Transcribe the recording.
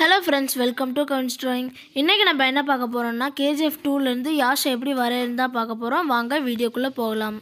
Hello friends welcome to gowns drawing இன்றைக்கி நம்ம என்ன பார்க்க போகிறோம்னா கேஜிஎஃப் டூலேருந்து யாஷை எப்படி வரையிருந்தால் பார்க்க போகிறோம் வாங்க வீடியோக்குள்ளே போகலாம்.